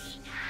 きな